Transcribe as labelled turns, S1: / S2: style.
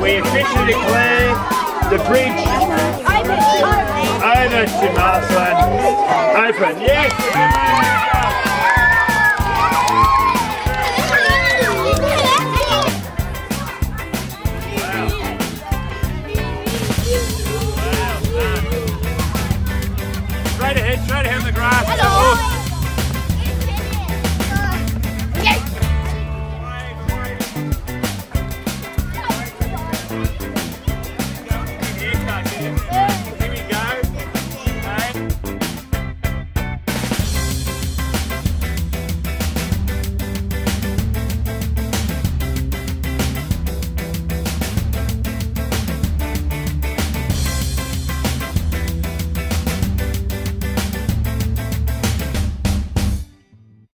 S1: we officially play the bridge. Over to Marsland. Open, yes! Straight ahead, straight ahead in the grass. Hello.